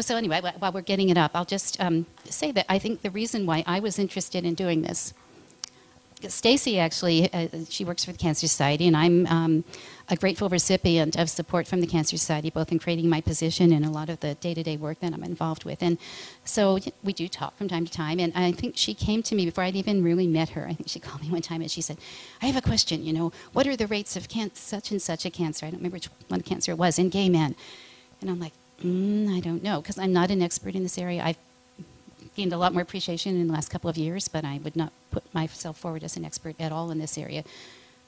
so anyway, while we're getting it up, I'll just um, say that I think the reason why I was interested in doing this Stacy actually, uh, she works for the Cancer Society, and I'm um, a grateful recipient of support from the Cancer Society, both in creating my position and a lot of the day-to-day work that I'm involved with. And so we do talk from time to time. And I think she came to me before I'd even really met her. I think she called me one time and she said, "I have a question. You know, what are the rates of such and such a cancer? I don't remember which one cancer it was in gay men." And I'm like, mm, "I don't know," because I'm not an expert in this area. I've gained a lot more appreciation in the last couple of years, but I would not put myself forward as an expert at all in this area.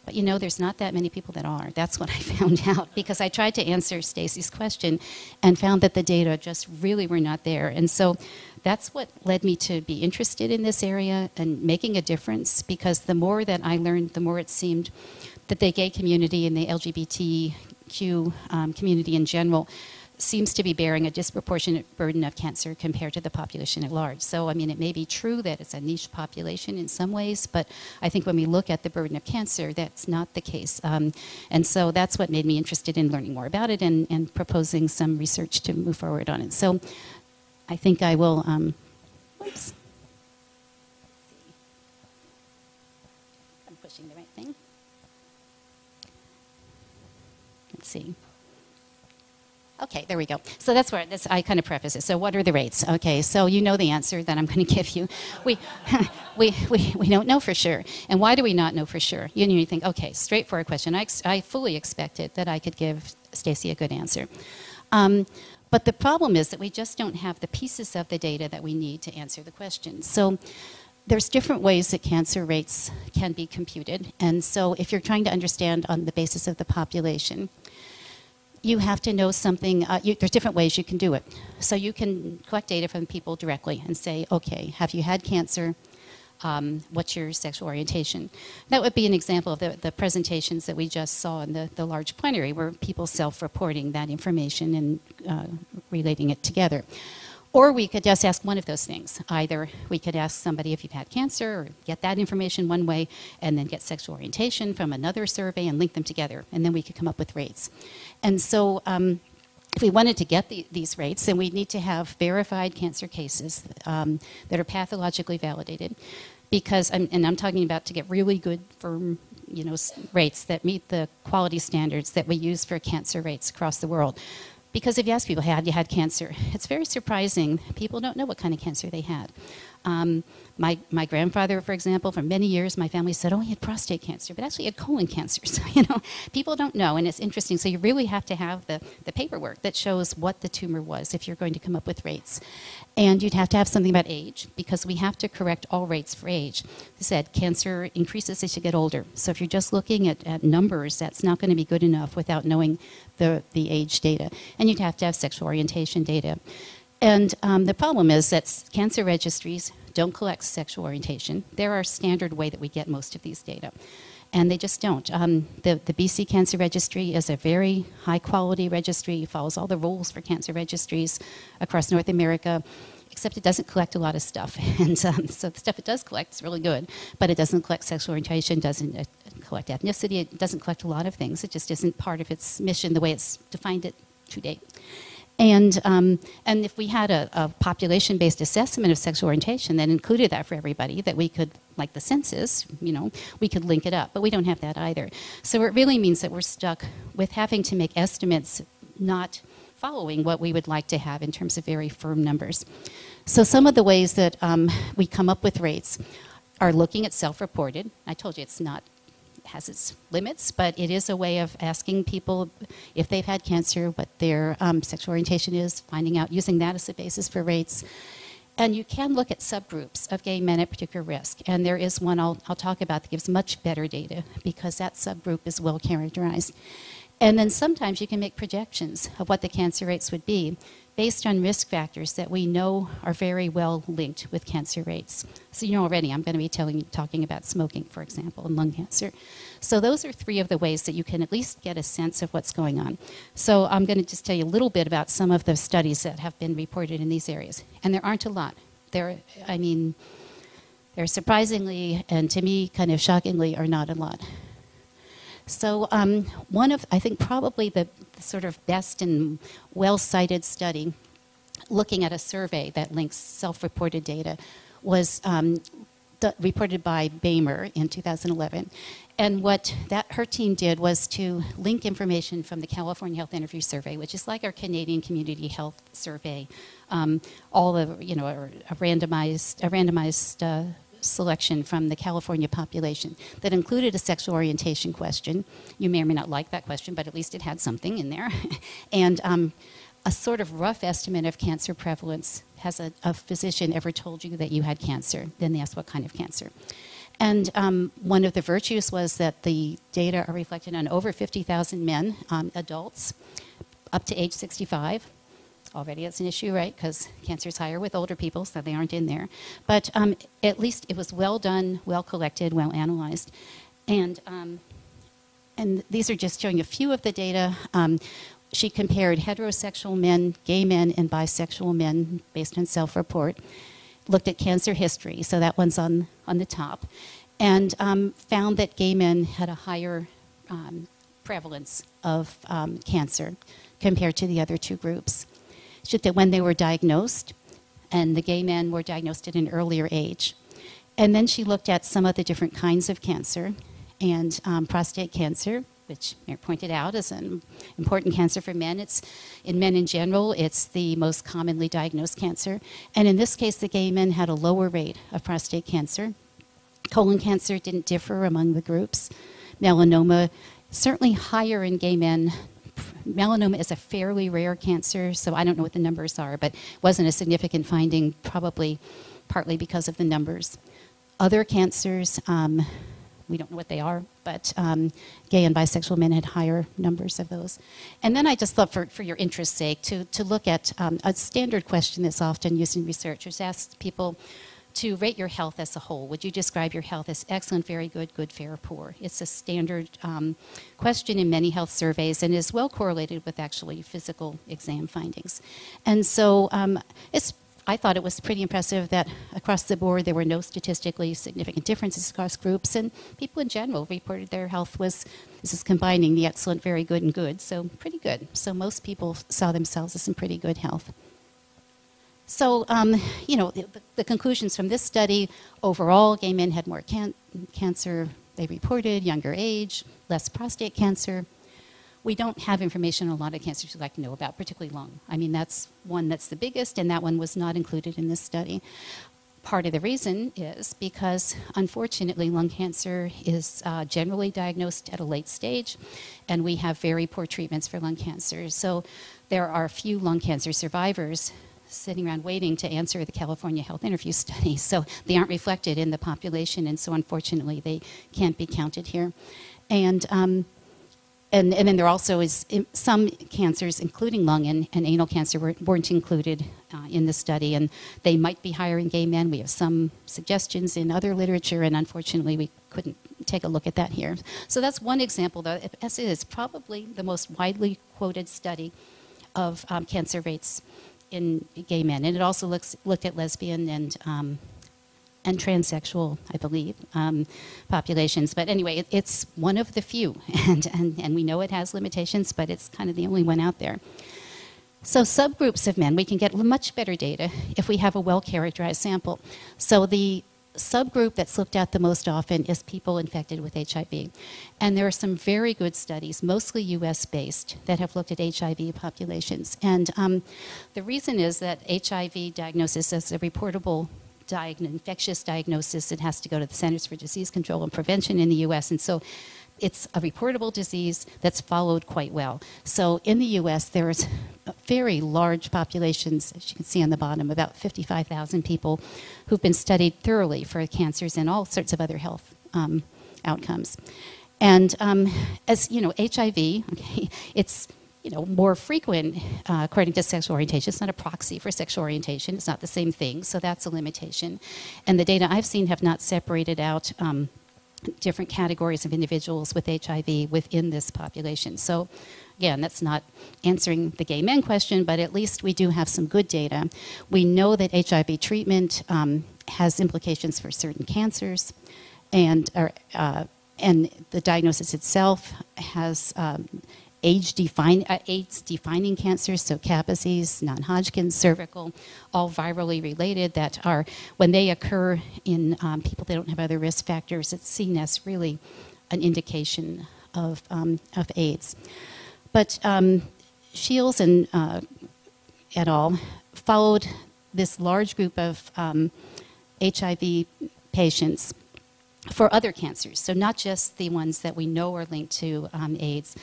But you know, there's not that many people that are. That's what I found out because I tried to answer Stacy's question and found that the data just really were not there. And so that's what led me to be interested in this area and making a difference because the more that I learned, the more it seemed that the gay community and the LGBTQ um, community in general seems to be bearing a disproportionate burden of cancer compared to the population at large. So, I mean, it may be true that it's a niche population in some ways, but I think when we look at the burden of cancer, that's not the case. Um, and so that's what made me interested in learning more about it and, and proposing some research to move forward on it. So I think I will. Um, oops. I'm pushing the right thing. Let's see. Okay, there we go. So that's where this, I kind of preface it. So what are the rates? Okay, so you know the answer that I'm going to give you. We, we, we, we don't know for sure. And why do we not know for sure? You you think, okay, straightforward question. I, I fully expected that I could give Stacy a good answer. Um, but the problem is that we just don't have the pieces of the data that we need to answer the question. So there's different ways that cancer rates can be computed. And so if you're trying to understand on the basis of the population, you have to know something. Uh, you, there's different ways you can do it. So you can collect data from people directly and say, okay, have you had cancer? Um, what's your sexual orientation? That would be an example of the, the presentations that we just saw in the, the large plenary where people self-reporting that information and uh, relating it together. Or we could just ask one of those things. Either we could ask somebody if you've had cancer or get that information one way and then get sexual orientation from another survey and link them together. And then we could come up with rates. And so um, if we wanted to get the, these rates, then we'd need to have verified cancer cases um, that are pathologically validated. Because, and I'm talking about to get really good, firm you know, rates that meet the quality standards that we use for cancer rates across the world. Because if you ask people, had you had cancer? It's very surprising. People don't know what kind of cancer they had. Um, my, my grandfather, for example, for many years, my family said, oh, he had prostate cancer, but actually he had colon cancer. So, you know, people don't know, and it's interesting. So you really have to have the, the paperwork that shows what the tumor was if you're going to come up with rates. And you'd have to have something about age, because we have to correct all rates for age. I said, cancer increases as you get older. So if you're just looking at, at numbers, that's not going to be good enough without knowing the, the age data. And you'd have to have sexual orientation data. And um, the problem is that cancer registries don't collect sexual orientation. They're our standard way that we get most of these data. And they just don't. Um, the, the BC Cancer Registry is a very high quality registry, it follows all the rules for cancer registries across North America, except it doesn't collect a lot of stuff. And um, so the stuff it does collect is really good, but it doesn't collect sexual orientation, doesn't uh, collect ethnicity, it doesn't collect a lot of things. It just isn't part of its mission the way it's defined it to date. And, um, and if we had a, a population based assessment of sexual orientation that included that for everybody, that we could, like the census, you know, we could link it up. But we don't have that either. So it really means that we're stuck with having to make estimates not following what we would like to have in terms of very firm numbers. So some of the ways that um, we come up with rates are looking at self reported. I told you it's not has its limits, but it is a way of asking people if they've had cancer, what their um, sexual orientation is, finding out, using that as a basis for rates. And you can look at subgroups of gay men at particular risk. And there is one I'll, I'll talk about that gives much better data because that subgroup is well characterized. And then sometimes you can make projections of what the cancer rates would be based on risk factors that we know are very well linked with cancer rates. So you know already I'm going to be telling, talking about smoking, for example, and lung cancer. So those are three of the ways that you can at least get a sense of what's going on. So I'm going to just tell you a little bit about some of the studies that have been reported in these areas. And there aren't a lot. There, I mean, there surprisingly, and to me kind of shockingly, are not a lot. So um, one of, I think probably the, the, sort of best and well-cited study looking at a survey that links self-reported data was um, reported by Boehmer in 2011. And what that her team did was to link information from the California Health Interview Survey, which is like our Canadian Community Health Survey, um, all of you know a, a randomized a randomized uh, selection from the California population that included a sexual orientation question. You may or may not like that question, but at least it had something in there, and um, a sort of rough estimate of cancer prevalence. Has a, a physician ever told you that you had cancer? Then they ask what kind of cancer. And um, one of the virtues was that the data are reflected on over 50,000 men, um, adults, up to age 65. Already it's an issue, right? Because cancer is higher with older people, so they aren't in there. But um, at least it was well done, well collected, well analyzed. And, um, and these are just showing a few of the data. Um, she compared heterosexual men, gay men, and bisexual men based on self report looked at cancer history, so that one's on, on the top, and um, found that gay men had a higher um, prevalence of um, cancer compared to the other two groups. That when they were diagnosed, and the gay men were diagnosed at an earlier age. And then she looked at some of the different kinds of cancer, and um, prostate cancer which Mayor pointed out is an important cancer for men. It's in men in general, it's the most commonly diagnosed cancer. And in this case, the gay men had a lower rate of prostate cancer. Colon cancer didn't differ among the groups. Melanoma, certainly higher in gay men. Melanoma is a fairly rare cancer, so I don't know what the numbers are, but it wasn't a significant finding, probably partly because of the numbers. Other cancers, um, we don't know what they are, but um, gay and bisexual men had higher numbers of those. And then I just thought, for, for your interest's sake, to, to look at um, a standard question that's often used in research, which asks people to rate your health as a whole. Would you describe your health as excellent, very good, good, fair, poor? It's a standard um, question in many health surveys and is well correlated with actually physical exam findings. And so um, it's I thought it was pretty impressive that across the board there were no statistically significant differences across groups, and people in general reported their health was this is combining the excellent, very good, and good, so pretty good. So most people saw themselves as in pretty good health. So, um, you know, the, the, conclusions from this study overall, gay men had more can cancer, they reported, younger age, less prostate cancer, we don't have information on a lot of cancers we'd like to know about, particularly lung. I mean, that's one that's the biggest, and that one was not included in this study. Part of the reason is because, unfortunately, lung cancer is uh, generally diagnosed at a late stage, and we have very poor treatments for lung cancer. So there are few lung cancer survivors sitting around waiting to answer the California Health Interview Study. So they aren't reflected in the population, and so unfortunately they can't be counted here. And um, and, and then there also is some cancers, including lung and, and anal cancer, were, weren't included uh, in the study, and they might be higher in gay men. We have some suggestions in other literature, and unfortunately, we couldn't take a look at that here. So that's one example, though. As it is probably the most widely quoted study of um, cancer rates in gay men, and it also looks, looked at lesbian and um, and transsexual, I believe, um, populations. But anyway, it, it's one of the few, and, and, and we know it has limitations, but it's kind of the only one out there. So, subgroups of men, we can get much better data if we have a well characterized sample. So, the subgroup that's looked at the most often is people infected with HIV. And there are some very good studies, mostly US based, that have looked at HIV populations. And um, the reason is that HIV diagnosis is a reportable diagn- infectious diagnosis, it has to go to the Centers for Disease Control and Prevention in the US. And so it's a reportable disease that's followed quite well. So in the US, there's very large populations, as you can see on the bottom, about 55,000 people who've been studied thoroughly for cancers and all sorts of other health um, outcomes. And um, as you know, HIV, okay, it's you know, more frequent uh, according to sexual orientation. It's not a proxy for sexual orientation. It's not the same thing, so that's a limitation. And the data I've seen have not separated out um, different categories of individuals with HIV within this population. So again, that's not answering the gay men question, but at least we do have some good data. We know that HIV treatment um, has implications for certain cancers, and uh, and the diagnosis itself has um, age define, uh, AIDS defining cancers, so Kaposi's, non Hodgkin's, cervical, all virally related, that are, when they occur in um, people that don't have other risk factors, it's seen as really an indication of, um, of AIDS. But um, Shiels and uh, et al. followed this large group of HIV um, patients for other cancers. So, not just the ones that we know are linked to um, AIDS,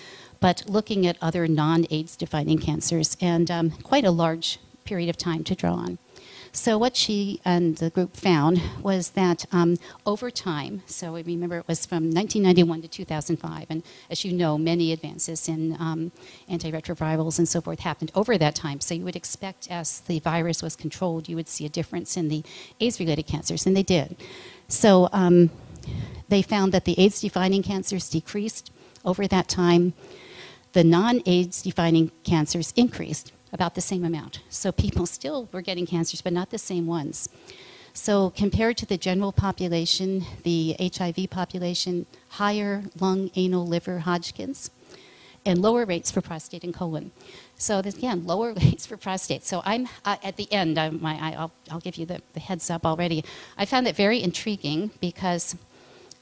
but looking at other non AIDS defining cancers, and um, quite a large period of time to draw on. So, what she and the group found was that um, over time, so remember it was from 1991 to 2005, and as you know, many advances in um, antiretrovirals and so forth happened over that time. So, you would expect as the virus was controlled, you would see a difference in the AIDS related cancers, and they did. So, um, they found that the AIDS defining cancers decreased over that time. The non AIDS defining cancers increased about the same amount. So people still were getting cancers, but not the same ones. So compared to the general population, the HIV population, higher lung, anal, liver, Hodgkin's, and lower rates for prostate and colon. So this, again, lower rates for prostate. So I'm uh, at the end. I'm, my, I'll, I'll give you the, the heads up already. I found that very intriguing because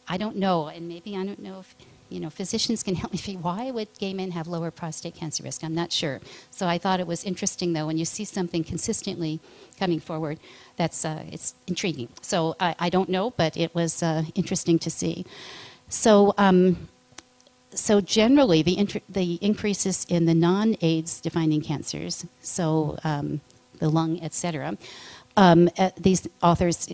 I don't know, and maybe I don't know if you know physicians can help me figure why would gay men have lower prostate cancer risk. I'm not sure. So I thought it was interesting though when you see something consistently coming forward, that's uh, it's intriguing. So I, I, don't know, but it was uh, interesting to see. So. Um, so generally, the, the increases in the non-AIDS defining cancers, so um, the lung, et cetera, um, uh, these authors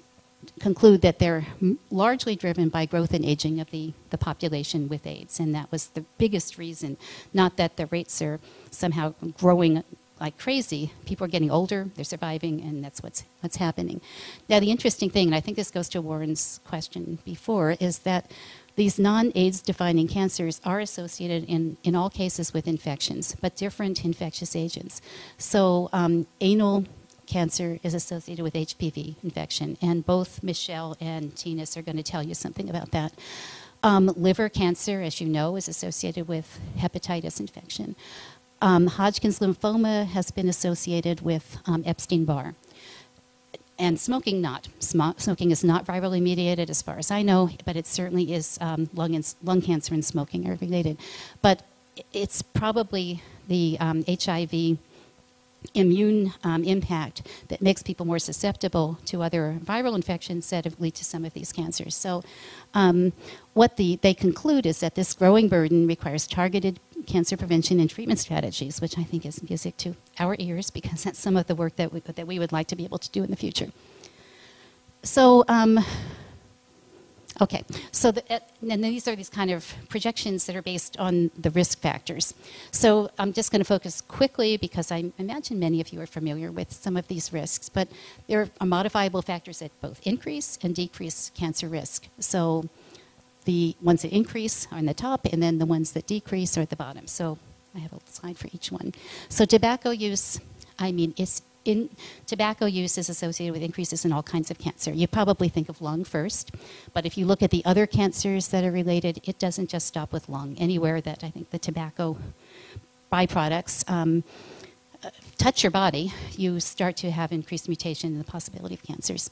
conclude that they're largely driven by growth and aging of the, the population with AIDS. And that was the biggest reason, not that the rates are somehow growing like crazy. People are getting older, they're surviving, and that's what's, what's happening. Now, the interesting thing, and I think this goes to Warren's question before, is that these non AIDS defining cancers are associated in, in all cases with infections, but different infectious agents. So, um, anal cancer is associated with HPV infection, and both Michelle and Tinas are going to tell you something about that. Um, liver cancer, as you know, is associated with hepatitis infection. Um, Hodgkin's lymphoma has been associated with um, Epstein Barr. And smoking, not. Sm- smoking is not virally mediated, as far as I know, but it certainly is um, lung, and, lung cancer and smoking are related. But it's probably the HIV um, immune um, impact that makes people more susceptible to other viral infections that lead to some of these cancers. So, um, what the, they conclude is that this growing burden requires targeted cancer prevention and treatment strategies, which I think is music to our ears because that's some of the work that we, that we would like to be able to do in the future. So, um, Okay, so the, and these are these kind of projections that are based on the risk factors. So I'm just going to focus quickly because I imagine many of you are familiar with some of these risks, but there are modifiable factors that both increase and decrease cancer risk. So the ones that increase are on the top, and then the ones that decrease are at the bottom. So I have a slide for each one. So tobacco use, I mean, is in, tobacco use is associated with increases in all kinds of cancer. You probably think of lung first, but if you look at the other cancers that are related, it doesn't just stop with lung. Anywhere that I think the tobacco byproducts um, touch your body, you start to have increased mutation in the possibility of cancers.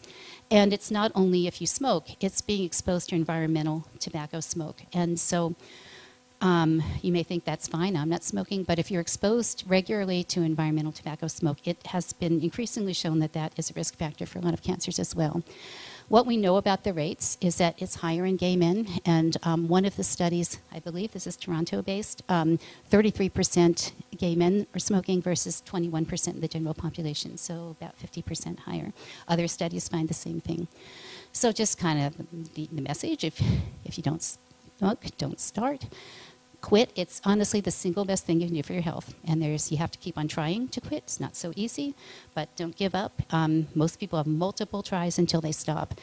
And it's not only if you smoke, it's being exposed to environmental tobacco smoke. And so um, you may think that's fine, I'm not smoking, but if you're exposed regularly to environmental tobacco smoke, it has been increasingly shown that that is a risk factor for a lot of cancers as well. What we know about the rates is that it's higher in gay men, and um, one of the studies, I believe this is Toronto based, um, 33% gay men are smoking versus 21% in the general population, so about 50% higher. Other studies find the same thing. So, just kind of the, the message if, if you don't smoke, don't start quit, it's honestly the single best thing you can do for your health. And there's, you have to keep on trying to quit. It's not so easy, but don't give up. Um, most people have multiple tries until they stop.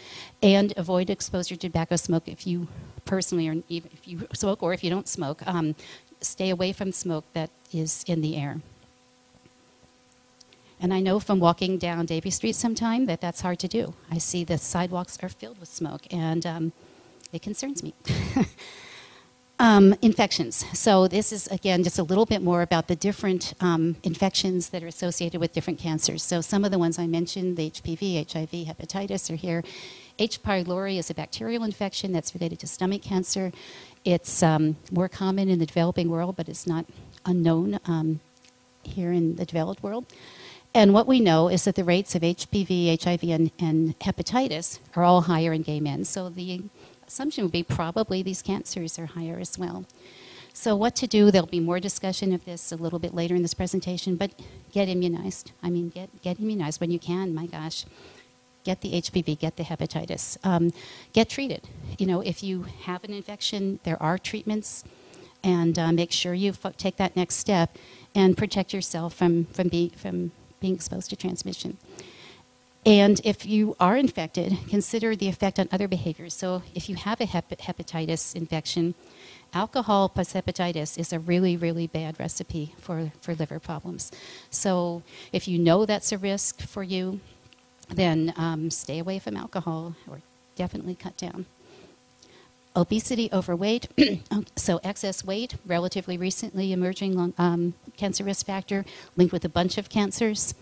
And avoid exposure to tobacco smoke if you personally, or if you smoke or if you don't smoke. Um, stay away from smoke that is in the air. And I know from walking down Davie Street sometime that that's hard to do. I see the sidewalks are filled with smoke, and um, it concerns me. Um, infections. So this is again just a little bit more about the different um, infections that are associated with different cancers. So some of the ones I mentioned, the HPV, HIV, hepatitis, are here. H. pylori is a bacterial infection that's related to stomach cancer. It's um, more common in the developing world, but it's not unknown um, here in the developed world. And what we know is that the rates of HPV, HIV, and, and hepatitis are all higher in gay men. So the assumption would be probably these cancers are higher as well. So what to do, there'll be more discussion of this a little bit later in this presentation, but get immunized. I mean, get, get immunized when you can, my gosh. Get the HPV, get the hepatitis. Um, get treated. You know, if you have an infection, there are treatments, and uh, make sure you take that next step and protect yourself from, from, be, from being exposed to transmission. And if you are infected, consider the effect on other behaviors. So if you have a hep- hepatitis infection, alcohol plus hepatitis is a really, really bad recipe for, for liver problems. So if you know that's a risk for you, then um, stay away from alcohol or definitely cut down. Obesity, overweight, so excess weight, relatively recently emerging um, cancer risk factor linked with a bunch of cancers.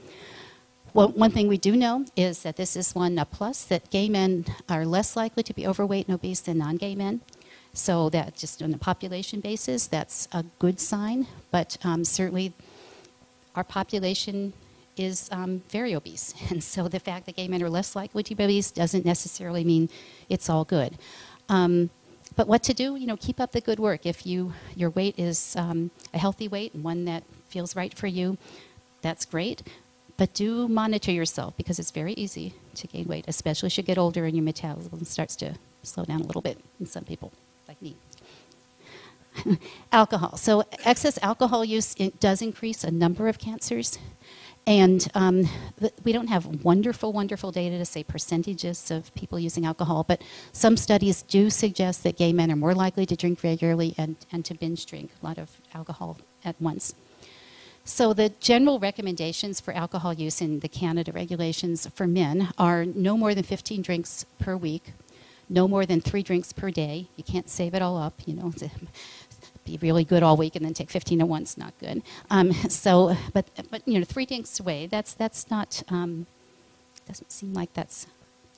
Well, one thing we do know is that this is one plus that gay men are less likely to be overweight and obese than non-gay men. So that just on a population basis, that's a good sign. But um, certainly, our population is um, very obese, and so the fact that gay men are less likely to be obese doesn't necessarily mean it's all good. Um, but what to do? You know, keep up the good work. If you your weight is um, a healthy weight and one that feels right for you, that's great. But do monitor yourself because it's very easy to gain weight, especially as you get older and your metabolism starts to slow down a little bit in some people, like me. alcohol. So excess alcohol use does increase a number of cancers. And um, we don't have wonderful, wonderful data to say percentages of people using alcohol, but some studies do suggest that gay men are more likely to drink regularly and, and to binge drink a lot of alcohol at once. So the general recommendations for alcohol use in the Canada regulations for men are no more than 15 drinks per week, no more than three drinks per day. You can't save it all up, you know. To be really good all week and then take 15 at once, not good. Um, so, but but you know, three drinks away. That's that's not um, doesn't seem like that's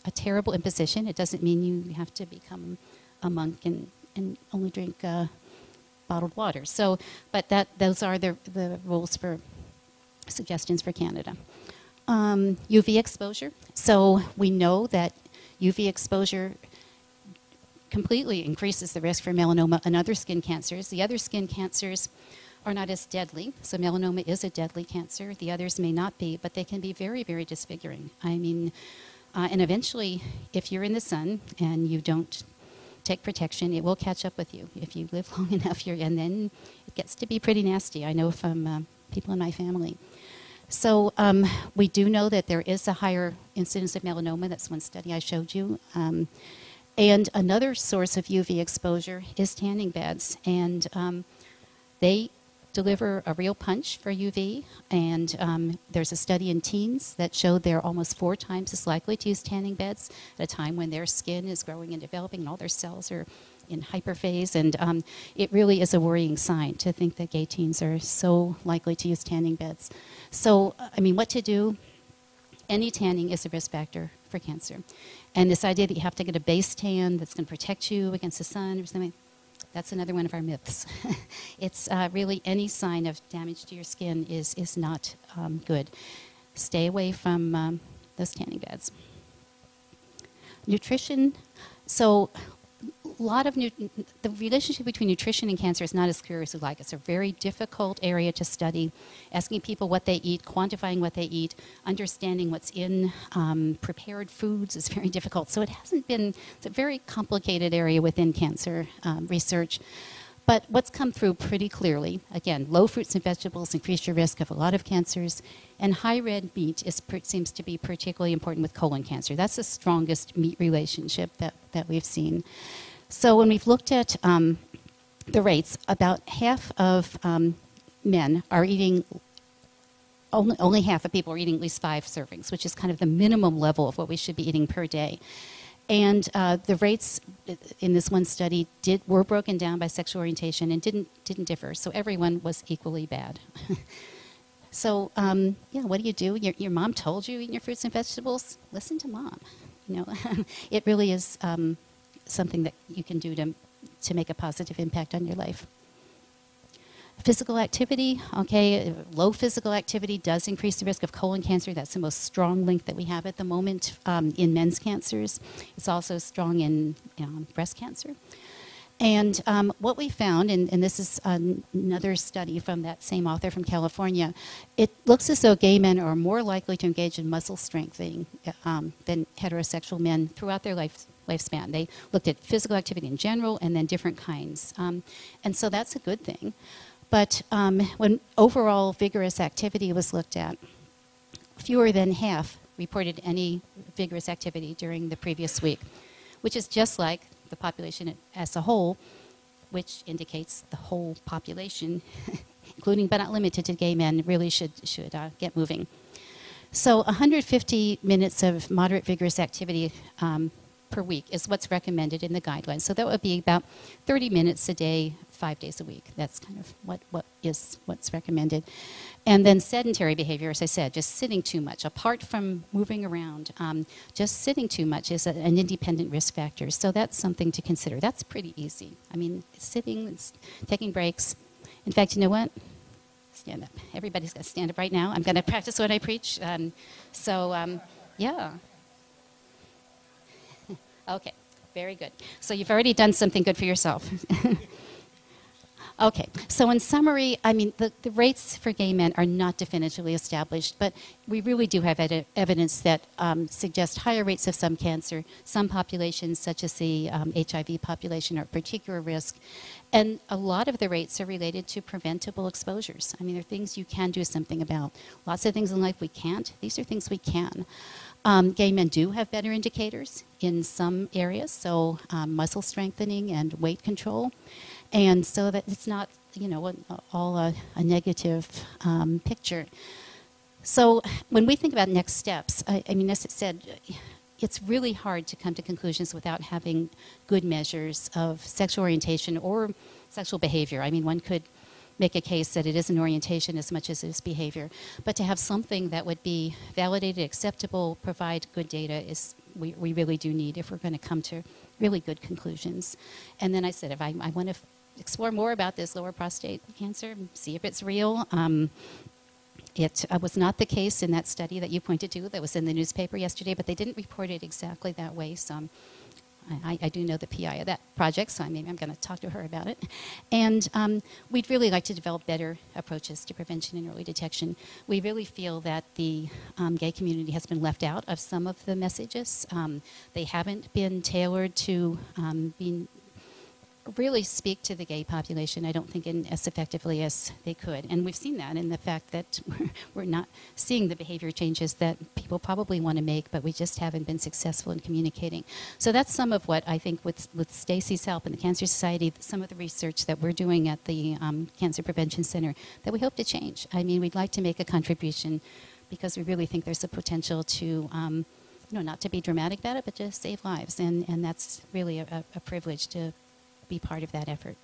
a terrible imposition. It doesn't mean you have to become a monk and and only drink. Uh, bottled water. So, but that those are the, the rules for suggestions for Canada. Um, UV exposure. So we know that UV exposure completely increases the risk for melanoma and other skin cancers. The other skin cancers are not as deadly. So melanoma is a deadly cancer. The others may not be, but they can be very, very disfiguring. I mean, uh, and eventually, if you're in the sun and you don't take protection. It will catch up with you if you live long enough. You're, and then it gets to be pretty nasty. I know from uh, people in my family. So um, we do know that there is a higher incidence of melanoma. That's one study I showed you. Um, and another source of UV exposure is tanning beds, and um, they deliver a real punch for UV. And um, there's a study in teens that showed they're almost four times as likely to use tanning beds at a time when their skin is growing and developing and all their cells are in hyperphase. And um, it really is a worrying sign to think that gay teens are so likely to use tanning beds. So, I mean, what to do? Any tanning is a risk factor for cancer. And this idea that you have to get a base tan that's going to protect you against the sun or something, that's another one of our myths. it's uh, really any sign of damage to your skin is, is not um, good. Stay away from um, those tanning beds. Nutrition. So lot of the relationship between nutrition and cancer is not as clear as we like. It's a very difficult area to study. Asking people what they eat, quantifying what they eat, understanding what's in um, prepared foods is very difficult. So it hasn't been. It's a very complicated area within cancer um, research. But what's come through pretty clearly, again, low fruits and vegetables increase your risk of a lot of cancers, and high red meat is, seems to be particularly important with colon cancer. That's the strongest meat relationship that, that we've seen. So when we've looked at um, the rates, about half of um, men are eating, only, only half of people are eating at least five servings, which is kind of the minimum level of what we should be eating per day. And uh, the rates in this one study did, were broken down by sexual orientation and didn't, didn't differ. So everyone was equally bad. so, um, yeah, what do you do? Your, your mom told you eat your fruits and vegetables? Listen to mom. You know, it really is um, something that you can do to, to make a positive impact on your life. Physical activity, okay, low physical activity does increase the risk of colon cancer. That's the most strong link that we have at the moment um, in men's cancers. It's also strong in um, breast cancer. And um, what we found, and, and this is another study from that same author from California, it looks as though gay men are more likely to engage in muscle strengthening um, than heterosexual men throughout their life, lifespan. They looked at physical activity in general and then different kinds. Um, and so that's a good thing. But um, when overall vigorous activity was looked at, fewer than half reported any vigorous activity during the previous week, which is just like the population as a whole, which indicates the whole population, including but not limited to gay men, really should, should uh, get moving. So 150 minutes of moderate vigorous activity um, per week is what's recommended in the guidelines. So that would be about 30 minutes a day five days a week. That's kind of what, what is what's recommended. And then sedentary behavior, as I said, just sitting too much, apart from moving around, um, just sitting too much is a, an independent risk factor. So that's something to consider. That's pretty easy. I mean, sitting, taking breaks. In fact, you know what? Stand up. Everybody's got to stand up right now. I'm going to practice what I preach. Um, so, um, yeah. Okay, very good. So you've already done something good for yourself. Okay, so in summary, I mean, the, the rates for gay men are not definitively established, but we really do have ed- evidence that um, suggest higher rates of some cancer. Some populations, such as the um, HIV population, are at particular risk. And a lot of the rates are related to preventable exposures. I mean, there are things you can do something about. Lots of things in life we can't. These are things we can. Um, gay men do have better indicators in some areas, so um, muscle strengthening and weight control and so that it's not you know all a, a negative um, picture. So when we think about next steps, I, I mean, as I said, it's really hard to come to conclusions without having good measures of sexual orientation or sexual behavior. I mean, one could make a case that it is an orientation as much as it is behavior. But to have something that would be validated, acceptable, provide good data is we, we really do need if we're going to come to really good conclusions. And then I said, if I, I want to explore more about this lower prostate cancer, see if it's real. Um, it uh, was not the case in that study that you pointed to that was in the newspaper yesterday, but they didn't report it exactly that way. So um, I, I, do know the PI of that project, so maybe I'm going to talk to her about it. And um, we'd really like to develop better approaches to prevention and early detection. We really feel that the um, gay community has been left out of some of the messages. Um, they haven't been tailored to um, being really speak to the gay population, I don't think, in, as effectively as they could. And we've seen that in the fact that we're not seeing the behavior changes that people probably want to make, but we just haven't been successful in communicating. So that's some of what I think with, with Stacy's help and the Cancer Society, some of the research that we're doing at the um, Cancer Prevention Center that we hope to change. I mean, we'd like to make a contribution because we really think there's a potential to. Um, you know, not to be dramatic about it, but to save lives, and, and that's really a, a privilege to be part of that effort.